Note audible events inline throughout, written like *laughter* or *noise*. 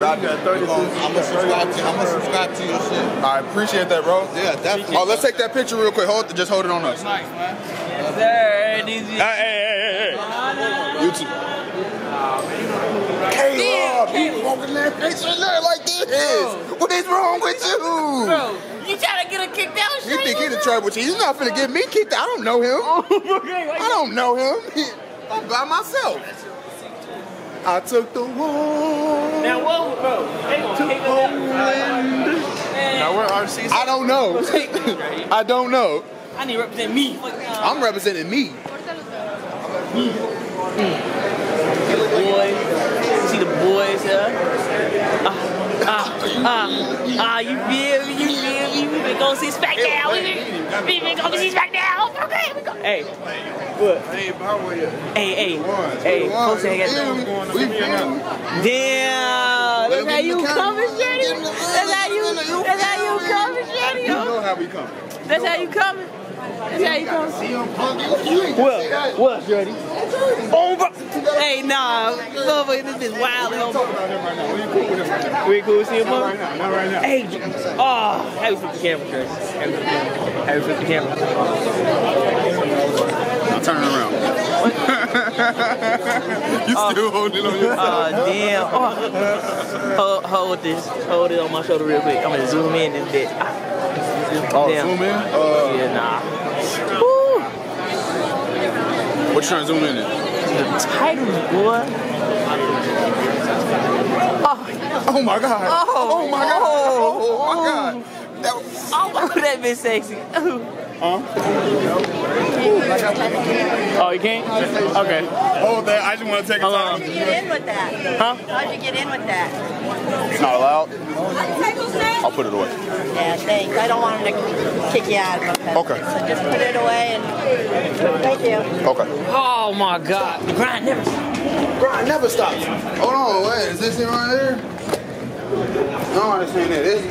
I'm gonna subscribe to. I'm gonna subscribe to your shit. I appreciate that, bro. Yeah, definitely. Oh, let's take that picture real quick. Hold, just hold it on us. Nice, man. Hey, hey, hey, hey. You too. Caleb, you walking that face in there like this. What is wrong with you? Bro, you trying to get a kicked out You think he's in trouble? He's not finna get me kicked. I don't know him. Oh, *laughs* I don't know him. I'm by myself. I took the wall Now, what, bro? They gonna to kick us out. Poland. Man, Where RC? I don't know. *laughs* I don't know. I need to represent me. I'm representing me. boy. See the boys here. Ah, ah, ah, you feel me? You feel me? We been gonna see SmackDown. We been, we been gonna see SmackDown. Okay, we. Hey, what? Hey, power yet. Hey, hey, hey, folks ain't got We. Damn, that's how you look coming, it. Shreddy? Give me the- That's how you, that's how you coming, Shreddy? You know how we come. That's how you coming? That's how you coming? CM Punk, you, you ain't gonna that. What, Shreddy? Oh, bro. Hey, nah, motherfucker, this is wild. Talk homie. about him right now. We cool with him right now. We cool, see him, Not right now. Not right now. Hey, oh, happy flip the camera, Shreddy. Happy flip the camera. Happy flip the camera. Now turn around. *laughs* you still holding on your Oh, damn. Oh. Hold, hold this. Hold it on my shoulder real quick. I'm gonna zoom in this bit. Ah. Oh, Damn. zoom in? Uh, Yeah, nah. Woo. What you trying to zoom in at? The titles, boy. Oh, Oh my god. Oh. Oh my god. Oh. Oh my god. That was, oh, *laughs* that bit sexy. huh? Oh, you can't? Okay. Hold that. I just want to take a Hold time. How'd you get in with that? Huh? How'd you get in with that? It's not allowed. I'll put it away. Yeah, thanks. I don't want him to kick you out. Of it. Okay. So just put it away and thank you. Okay. Oh my God. The grind never stops. Grind never stops. Hold on. Wait. Is this it right here? No, I understand that. This,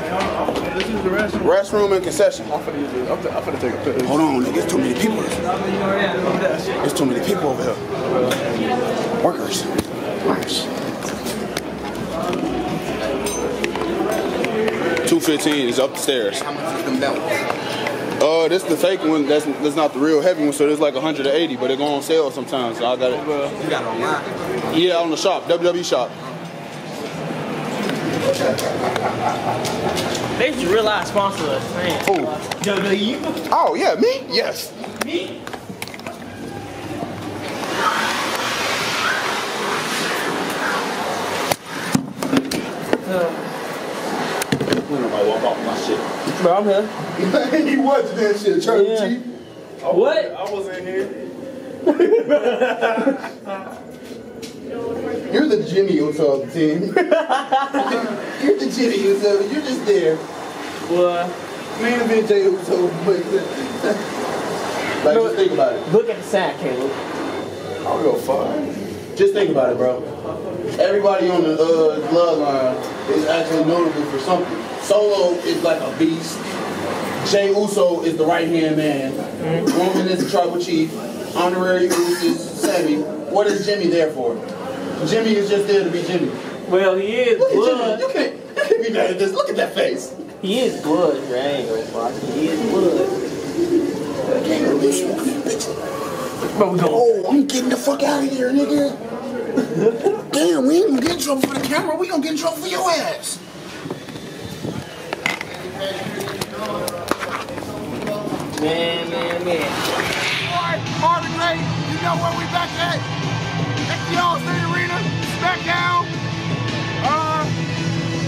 This is the restroom. restroom and concession. I'm finna use it. I'm, I'm take a picture. Hold on, nigga. It's too many people. There's too many people over here. Workers. Workers. 215 is upstairs. the stairs. How much is them belts? Uh, this is the fake one. That's that's not the real heavy one. So there's like 180, but they go on sale sometimes. So I got it. You got it online. Yeah, on the shop, WWE shop. They should realize sponsor us, man. Who? WWE. Oh yeah, me? Yes. Me. Nobody walk off my shit. Bro, I'm here. *laughs* he watched that shit, Charlie Yeah. G. What? I wasn't here. *laughs* You're the Jimmy Uso of the team. You're the Jimmy Uso. You're just there. What? Main event Jey Uso. but- *laughs* like, just think about it. Look at the sack, Caleb. I'll go far. Just think about it, bro. Everybody on the uh, bloodline is actually notable for something. Solo is like a beast. Jey Uso is the right hand man. Mm-hmm. Roman is the tribal chief. Honorary Uso is Sami. What is Jimmy there for? Jimmy is just there to be Jimmy. Well, he is Look at Jimmy. blood. You can't, you can't be mad at this. Look at that face. He is blood, right? I ain't gonna fuck. He is blood. Bro, we go. Oh, I'm getting the fuck out of here, nigga. *laughs* Damn, we ain't gonna get in trouble for the camera. We gonna get in trouble for your ass. Man, man, man. Alright, Marvin Ray, you know where we back at? At the Allstate Arena, SmackDown. Uh,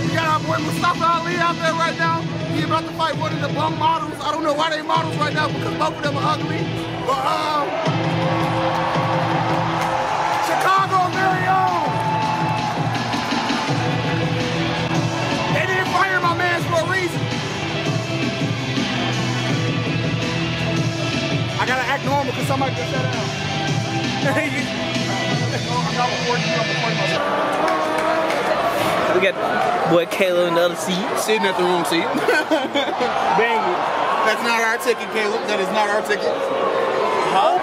we got our boy Mustafa Ali out there right now. He about to fight one of the bum models. I don't know why they models right now because both of them are ugly. But Chicago I gotta act normal because somebody just shut down. I'm not recording you, I'm recording myself. We got boy Caleb in the other seat. Sitting at the wrong seat. *laughs* Bang it. That's not our ticket, Caleb. That is not our ticket. Huh?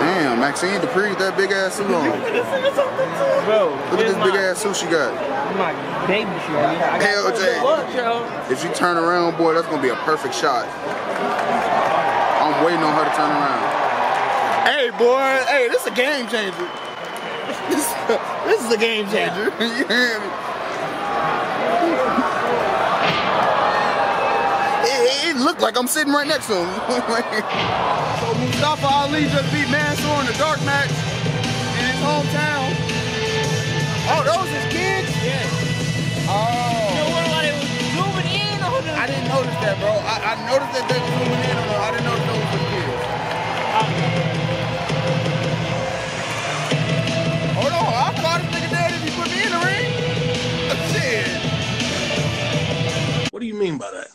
Damn, Maxxine Dupri, that big ass suit on. *laughs* Bro, Look at this big ass suit she got. My baby shoe. I got Hell, some Jay. good luck, yo. If you turn around, boy, that's gonna be a perfect shot. I'm waiting on her to turn around. Hey, boy, hey, this is a game changer. *laughs* This, this is a game changer. *laughs* you hear me? It, it looked like I'm sitting right next to him. So *laughs* Mustafa Ali just beat Mansoor in the dark match in his hometown. Oh, those his kids? Yeah. Oh. You know what? It was zooming in on the. I didn't notice that, bro. I, I noticed that they were zooming in do you mean by that?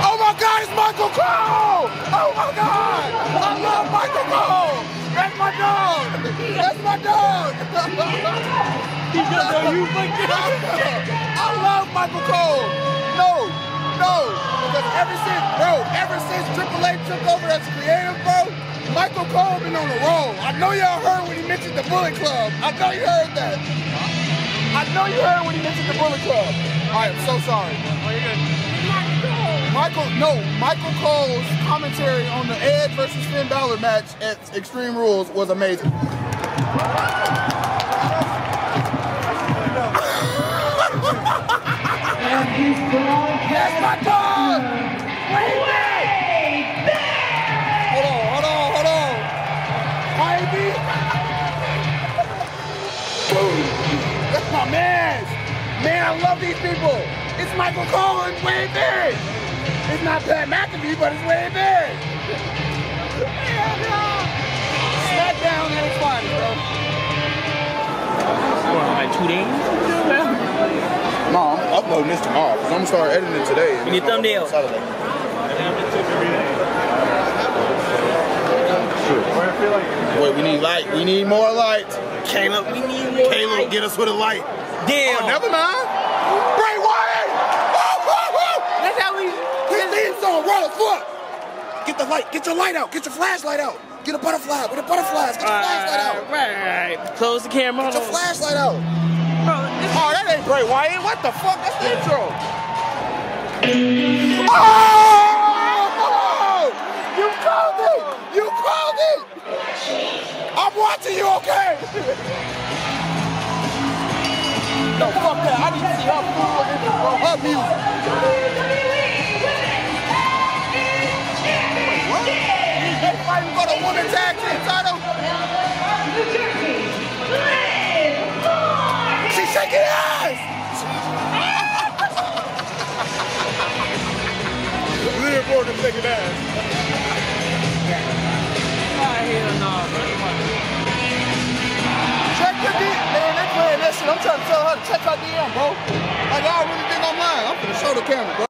Oh my God, it's Michael Cole! Oh my God! I love Michael Cole! That's my dog! That's my dog! *laughs* He just know you like I love Michael Cole! No, no, because ever since, bro, ever since Triple H took over as creative, bro, Michael Cole been on the roll. I know y'all heard when he mentioned the Bullet Club. I know you heard that. I know you heard when he mentioned the Bullet Club. All right, I'm so sorry. Oh, Michael, no, Michael Cole's commentary on the Edge versus Finn Balor match at Extreme Rules was amazing. That's my dog! Wait, wait! Hold on, hold on, hold on. Ivy! That's my man! Man, I love these people! It's Michael Cole and Wade Barrett! It's not Pat McAfee, but it's Wade Barrett! Hell no! SmackDown at its finest, bro. Like two days? No, I'm uploading this tomorrow because I'm gonna start editing it today. You need thumbnail. Saturday. Wait, we need light. We need more light. Caleb, we need more. Caleb, get us with a light. Damn. Oh, never mind. Bray Wyatt! Woo, woo, woo! That's how we. His theme song, Rollins, look! Get the light, get your light out, get your flashlight out. Get a butterfly, with the butterflies, get your flashlight out. Right, right, right. Close the camera. Get your flashlight out. Bro, this Oh, that ain't Bray Wyatt. What the fuck? That's the intro. Oh! oh! You called it! You called it! I'm watching you, okay? No, fuck that. I need to see her full intro, bro. Her music. What? They fighting for the woman tag team title? She's shaking ass! *laughs* Liv Morgan shaking ass. Check your DM. Man, they playing that shit. I'm trying to tell her to check her DM, bro. Like, y'all really think I'm lying. I'm gonna show the camera, bro.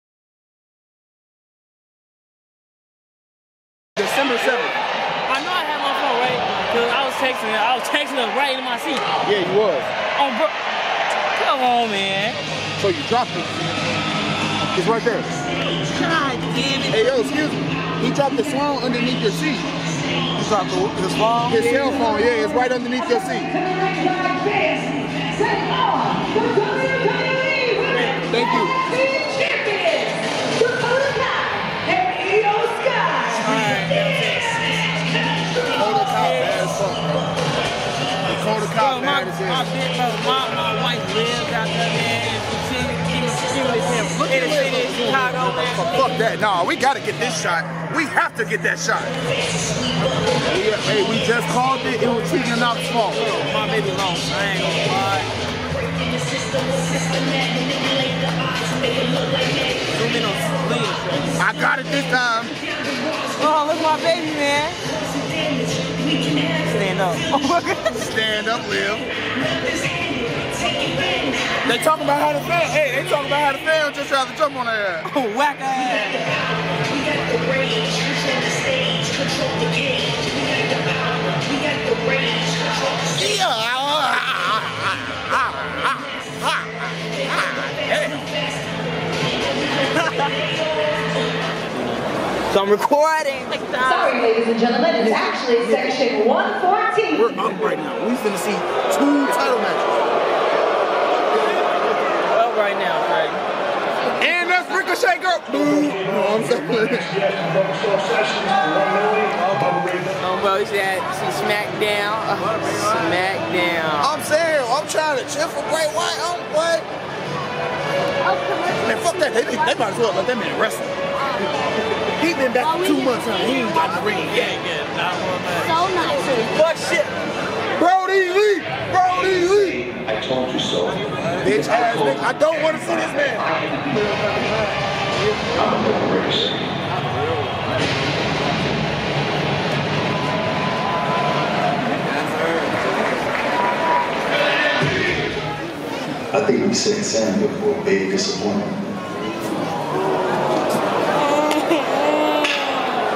December 7th. I know I had my phone right because I was texting her. I was texting her right in my seat. Yeah, you was. Oh, bro. Come on, man. So you dropped it. It's right there. God damn it. Hey, yo, excuse me. He dropped his phone underneath your seat. He dropped his phone. His cell phone, yeah, it's right underneath your seat. Thank you. Dakota Cop bad as fuck, bro. Dakota Cop as my, hell. my, my wife lives out there, man. She, she, she was in the city of Chicago, man. Fuck, fuck that. Nah, we gotta get this shot. We have to get that shot. Yeah, hey, we just called it. It was Tegan Nox's fault. Oh, my baby long, I ain't gonna lie. Zoom in on Leah. I got it this time. Oh, look at my baby, man. Stand up. Oh my God. Stand up, Liv. They talking about how the fan. Hey, they talking about how the fan just tried to jump on their ass. Oh, whack ass. So I'm recording. Sorry, ladies and gentlemen, it's actually section 114. We're up right now. We're gonna see two title matches. Well, right now, Frank. And that's Ricochet girl. Boom. You know what I'm saying? Bro, you see that? SmackDown? Uh, SmackDown. I'm saying, I'm trying to cheer for Bray Wyatt. I'm what? Man, fuck that. They, they might as well let that man wrestle. He been back for two months now. He ain't got the ring yet. So nice. Fuck shit. Brodie Lee! Brodie Lee! I told you so. Bitch ass nigga. I don't want to see this man. I'm a little race. Think we set Sam up for a big disappointment.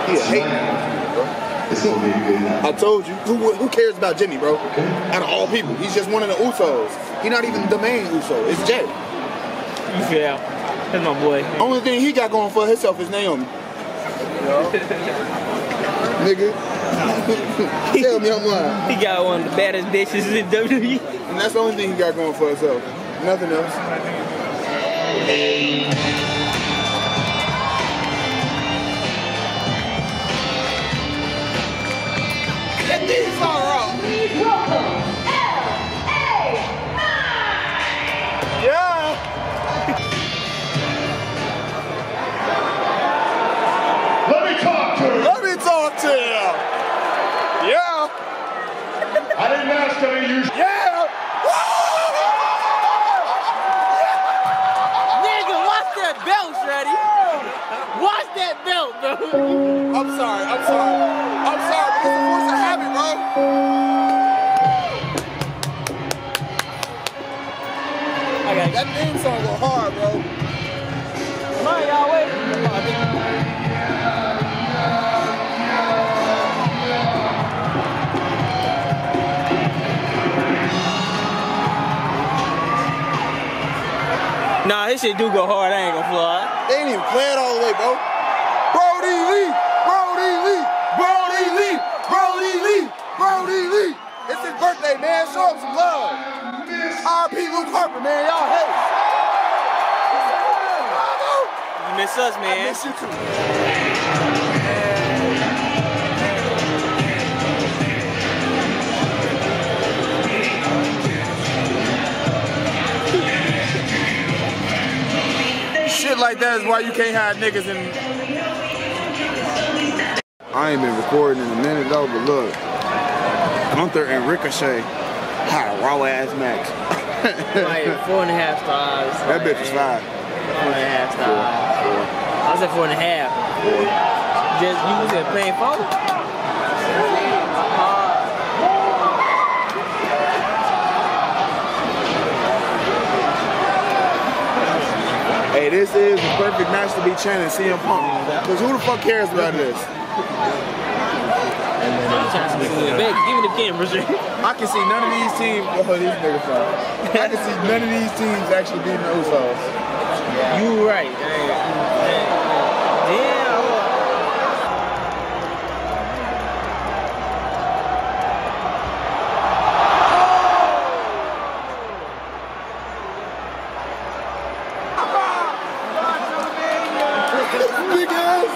He a hater. It's gonna be a good night. I told you. Who, who cares about Jimmy, bro? Out of all people, he's just one of the Usos. He's not even the main Uso. It's Jey. You feel? That's my boy. Only thing he got going for himself is Naomi. Nigga. *laughs* Tell me I'm lying. He got one of the baddest bitches in WWE. And that's the only thing he got going for himself. Nothing else. Get these talk to you. Yeah. I didn't ask any of you. Yeah. Nigga, watch that belt, Shreddy. Watch that belt, bro. I'm sorry. I'm sorry. I'm sorry, but it's a force of habit, bro. I got That theme song go hard, bro. Shit do go hard. I ain't gonna fly. They ain't even play it all the way, bro. Brodie Lee, Brodie Lee, Brodie Lee, Brodie Lee, Brodie Lee. It's his birthday, man. Show him some love. R.P. Luke Harper, man. Y'all hate. You miss us, man. I miss you too. Like that is why you can't have niggas in. I ain't been recording in a minute though, but look, Gunther and Ricochet had a raw ass match. like four and a half stars. that bitch is five. Four and a half stars. I said four and a half. Just you was at playing four? This is the perfect match to be chanting CM Punk. Because who the fuck cares about this? Give me the camera, sir. I can see none of these teams. *laughs* Oh, these niggas. I can see none of these teams actually beating the Usos. You right. Damn. Big ass.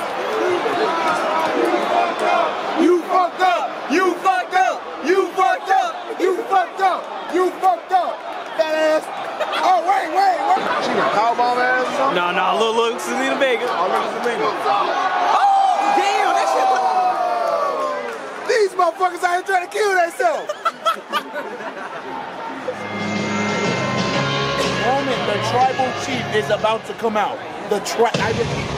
You fucked up. You fucked up. You fucked up. You fucked up. You fucked up. That ass. Oh, wait, wait, wait. She got cowbomb ass or something? No, no, look, look, Zelina Vega. Oh, look at the bingo. Oh, damn, that shit was... These motherfuckers out here trying to kill themselves. moment the tribal chief is about to come out. The tri I just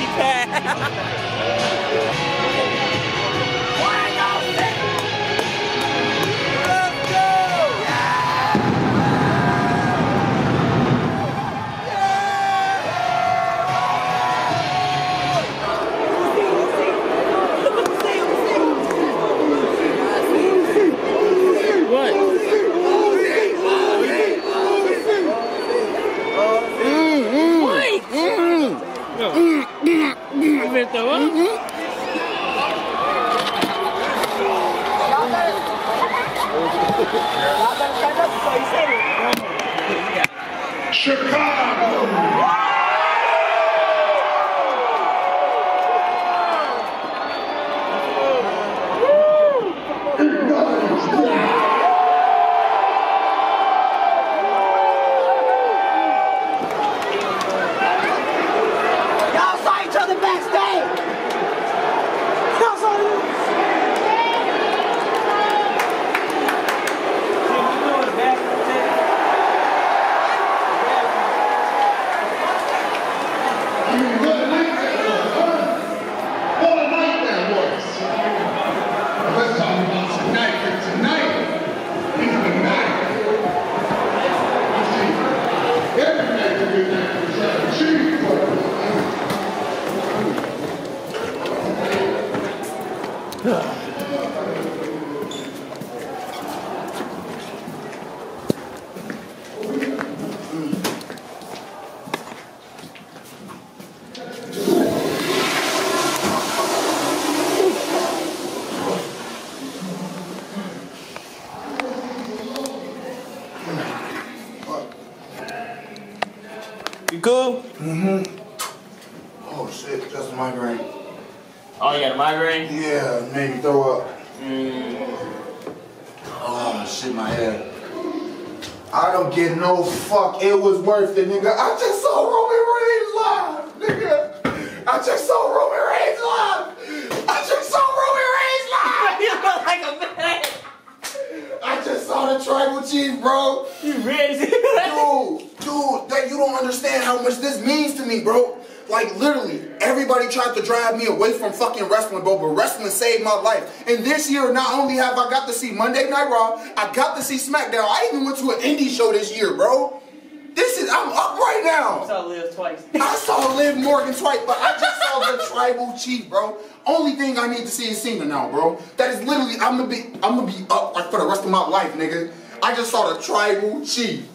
you see *laughs* Y'all saw each other backstage. Y'all saw What a night that was. Let's talk about tonight, for tonight is the night. You see, every night is a good night for Chuck E. Cheese, but You cool? Oh shit, just a migraine. Oh, you got a migraine? Yeah, made me throw up. Oh shit, my head. I don't get no fuck. It was worth it, nigga. I just saw Roman Reigns live, nigga. I just saw Roman Reigns live. I just saw Roman Reigns live. *laughs* you look like a man. I just saw the tribal chief, bro. You ready? *laughs* Dude, dude, that you don't understand how much this means to me, bro. Like literally, everybody tried to drive me away from fucking wrestling, bro, but wrestling saved my life. And this year, not only have I got to see Monday Night Raw, I got to see SmackDown. I even went to an indie show this year, bro. This is I'm up right now. I saw Liv twice. I saw Liv Morgan twice, but I just saw the *laughs* tribal chief, bro. Only thing I need to see is Cena now, bro. That is literally I'm gonna be I'm gonna be up like for the rest of my life, nigga. I just saw the tribal chief.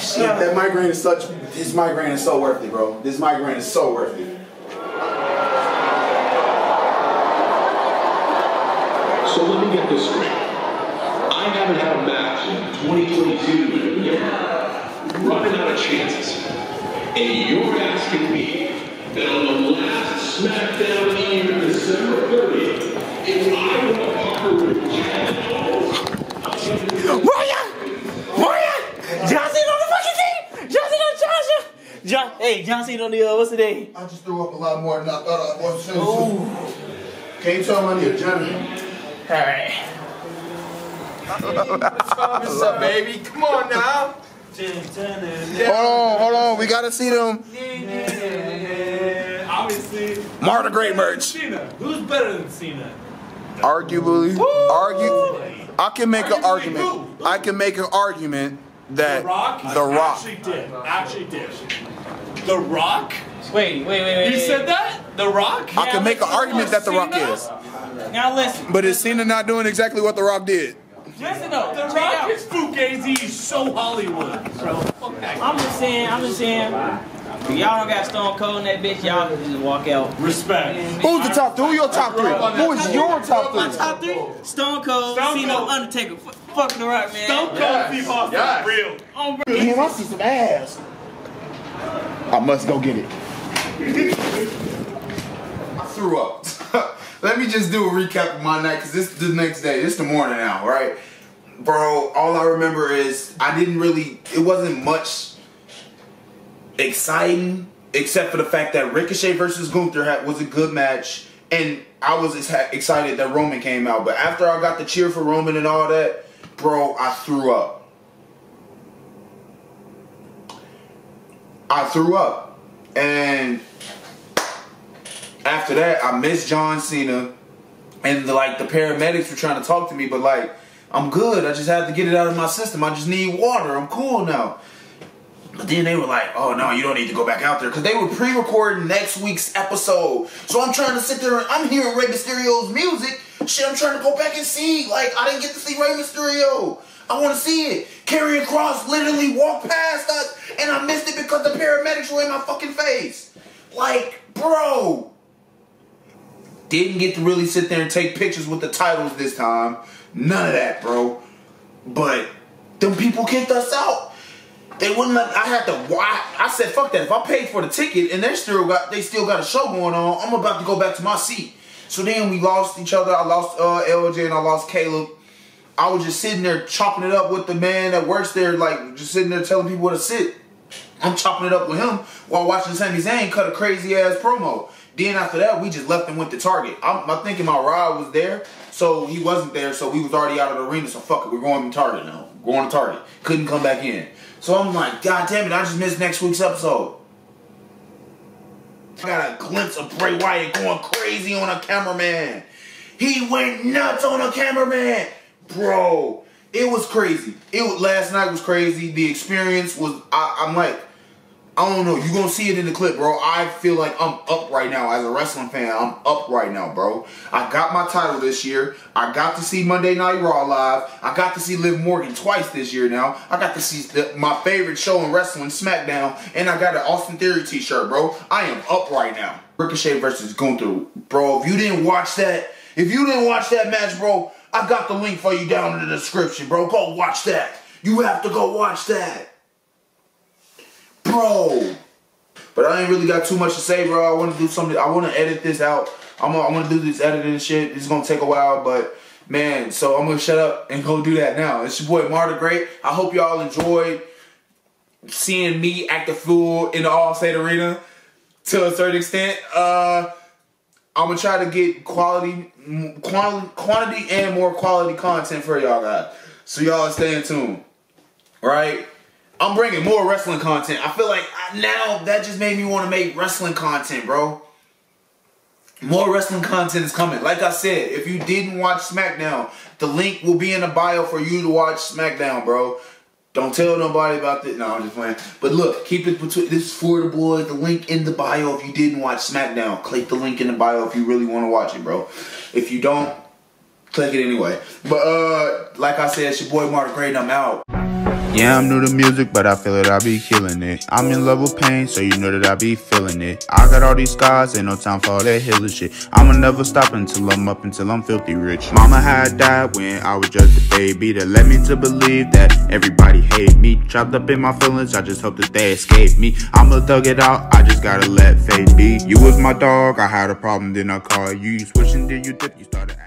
Shit, that migraine is such. This migraine is so worth it, bro. This migraine is so worth it. So let me get this straight. I haven't had a match in 2022 yet. Running out of chances. And you're asking me that on the last SmackDown of the year, December 30th, if I want to partner with Owens, Warrior! Warrior! John Cena on the fucking team! John Cena on Joshua! John, John Cena on the, uh, what's the name? I just threw up a lot more than I thought I was. Ooh. Can you tell me I need a gentleman? Alright. What's up, baby? Come on now. Hold on, hold on. We gotta see them. Obviously, Mar The Great merch. Cena. Who's better than Cena? Arguably, argue. I can make an Arguably argument. who? I can make an argument that The Rock? The Rock. Actually did. Actually did. The Rock? Wait, wait, wait, wait. You said that? The Rock? I can make an argument that The Rock is. Now listen. But is Cena not doing exactly what The Rock did? Listen though, The check out. Rockets Fugazi is so Hollywood, bro. Fuck that. I'm just saying, I'm just saying. Y'all don't got Stone Cold in that bitch, y'all can just walk out. Respect. Who's the top three? Who your top three? Who is your top three? My three? top three: Stone Cold, Stone Cena, Cold. Undertaker. F- fucking the Rock, man. Stone Cold Steve Austin, Yes. real. Oh, bro. Damn, I see some ass. I must go get it. I threw up. *laughs* Let me just do a recap of my night because this is the next day. Is the morning now, right? Bro, all I remember is I didn't really, it wasn't much exciting except for the fact that Ricochet versus Gunther was a good match. And I was excited that Roman came out. But after I got the cheer for Roman and all that, bro, I threw up. I threw up. And after that, I missed John Cena. And the, like the paramedics were trying to talk to me, but like, I'm good. I just had to get it out of my system. I just need water. I'm cool now. But then they were like, oh no, you don't need to go back out there. Because they were pre-recording next week's episode. So I'm trying to sit there and I'm hearing Rey Mysterio's music. Shit, I'm trying to go back and see. Like, I didn't get to see Rey Mysterio. I want to see it. Karrion Kross literally walked past us and I missed it because the paramedics were in my fucking face. Like, bro. Didn't get to really sit there and take pictures with the titles this time. None of that, bro. But them people kicked us out. They wouldn't let. I had to. I, I said, "Fuck that." If I paid for the ticket and they still got, they still got a show going on. I'm about to go back to my seat. So then we lost each other. I lost uh, LJ and I lost Caleb. I was just sitting there chopping it up with the man that works there, like just sitting there telling people where to sit. I'm chopping it up with him while watching Sami Zayn cut a crazy ass promo. Then after that, we just left and went to Target. I'm, I'm thinking my ride was there, so he wasn't there, so we was already out of the arena. So fuck it, we're going to Target now. Going to Target. Couldn't come back in. So I'm like, God damn it, I just missed next week's episode. I got a glimpse of Bray Wyatt going crazy on a cameraman. He went nuts on a cameraman. Bro, it was crazy. It was, last night was crazy. The experience was I, I'm like, I don't know. You're gonna see it in the clip, bro. I feel like I'm up right now as a wrestling fan. I'm up right now, bro. I got my title this year. I got to see Monday Night Raw live. I got to see Liv Morgan twice this year now. I got to see the, my favorite show in wrestling, SmackDown, and I got an Austin Theory t-shirt, bro. I am up right now. Ricochet versus Gunther, bro. If you didn't watch that, if you didn't watch that match, bro, I got the link for you down in the description, bro. Go watch that. You have to go watch that. Bro. But I ain't really got too much to say, bro. I want to do something. I want to edit this out. I'm gonna, do this editing shit. It's gonna take a while, but man, so I'm gonna shut up and go do that now. It's your boy Mar The Great. I hope y'all enjoyed seeing me act a fool in the Allstate Arena to a certain extent. Uh, I'm gonna try to get quality, quality, quantity, and more quality content for y'all guys. So y'all stay in tune, right? I'm bringing more wrestling content. I feel like I- now that just made me want to make wrestling content, bro. More wrestling content is coming. Like I said, if you didn't watch SmackDown, the link will be in the bio for you to watch SmackDown, bro. Don't tell nobody about this. No, I'm just playing. But look, keep it between. This is for the boys. The link in the bio if you didn't watch SmackDown. Click the link in the bio if you really want to watch it, bro. If you don't, click it anyway. But uh, like I said, it's your boy Mark Gray, and I'm out. Yeah, I'm new to music, but I feel it, I be killing it. I'm in love with pain, so you know that I be feeling it. I got all these scars, ain't no time for all that healing shit. I'ma never stop until I'm up, until I'm filthy rich. Mama had died when I was just a baby. That led me to believe that everybody hate me. Trapped up in my feelings, I just hope that they escape me. I'ma thug it out, I just gotta let fate be. You was my dog, I had a problem, then I called you. You switching, then you dip, you started acting.